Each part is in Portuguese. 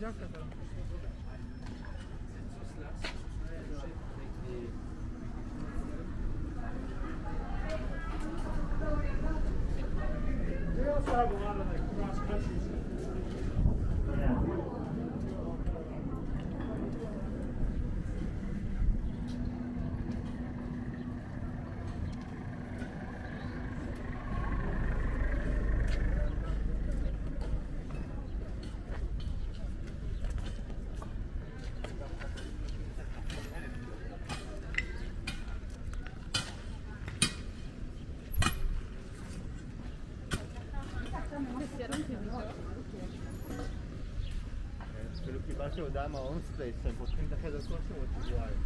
Jakarta. Zakljuda uma on space, potrebno da je zaskočil od izvora.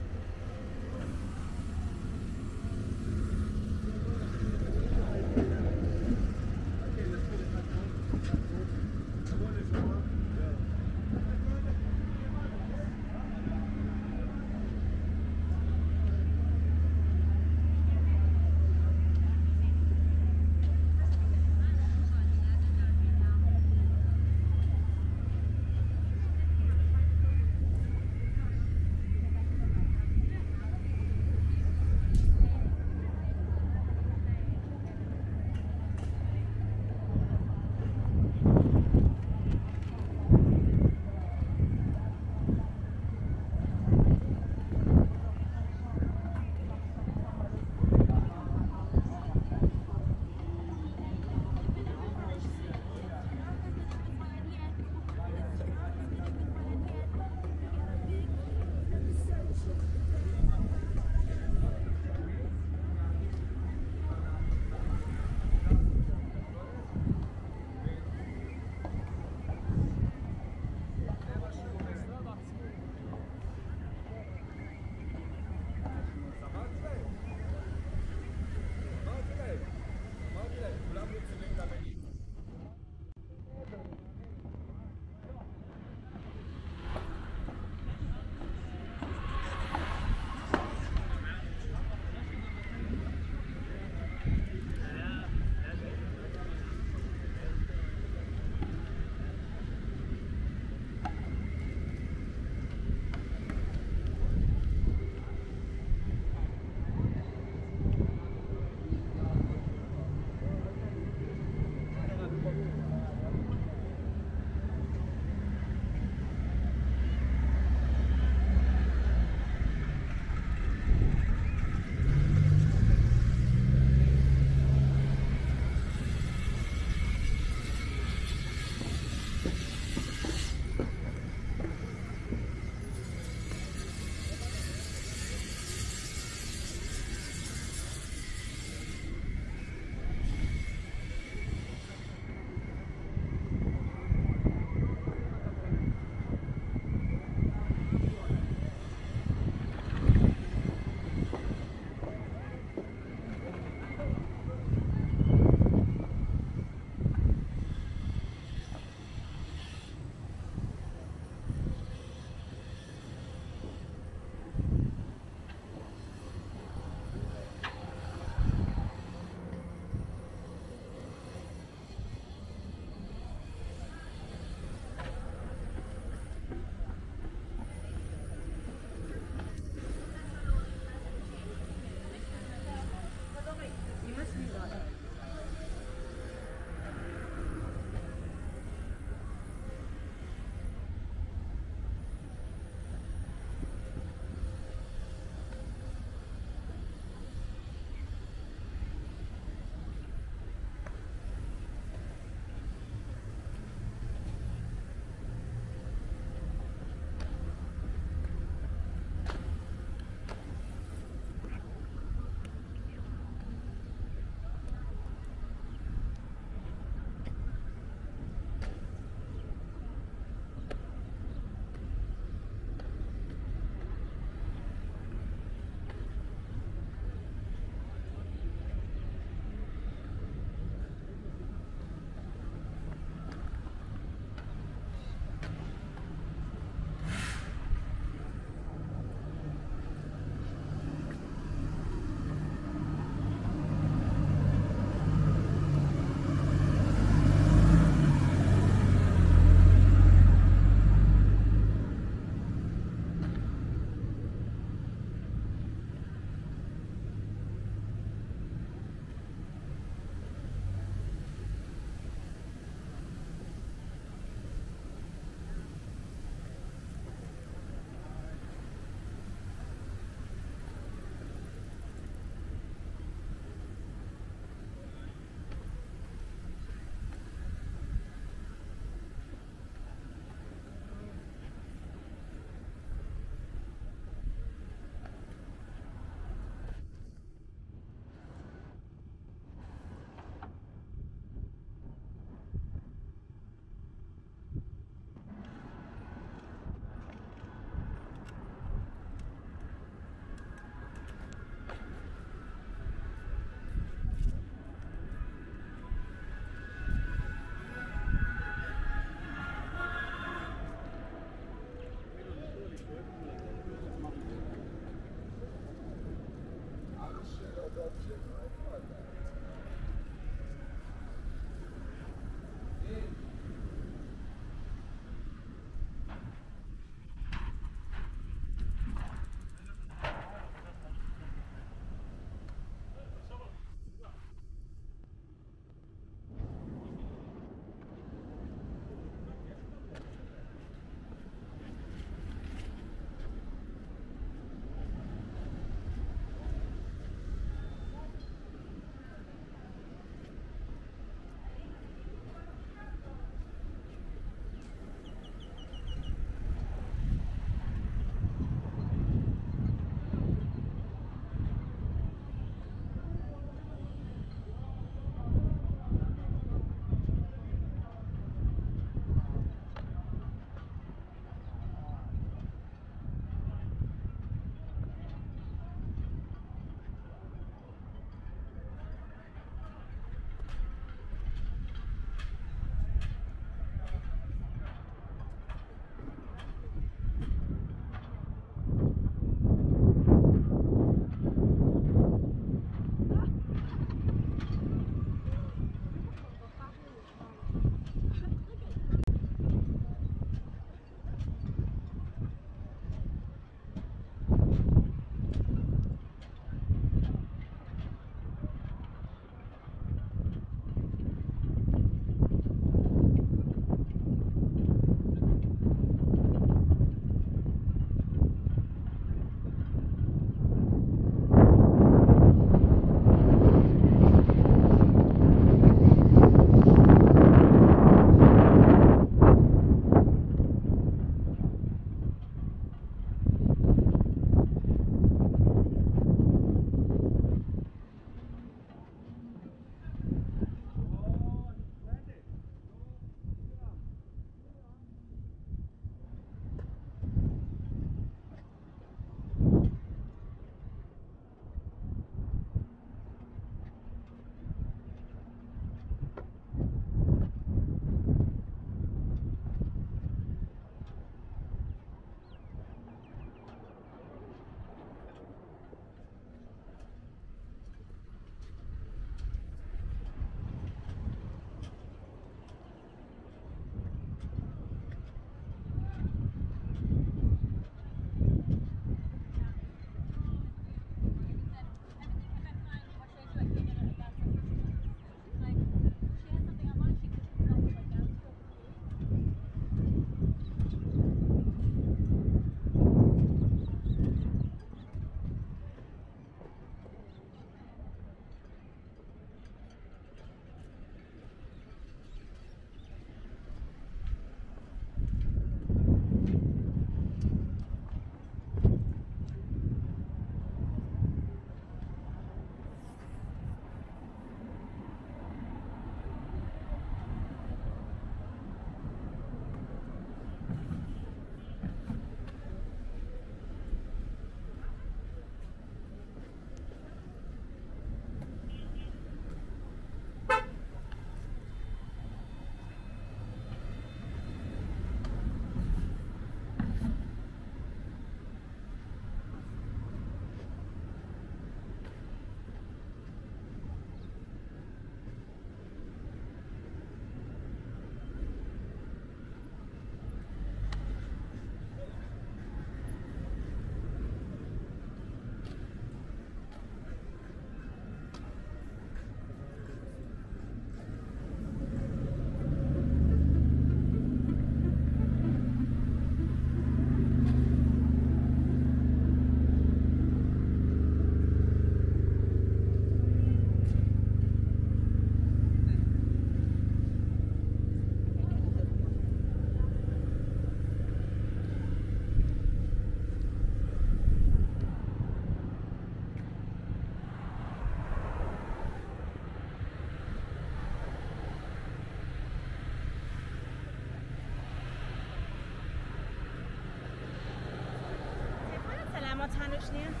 time to stand?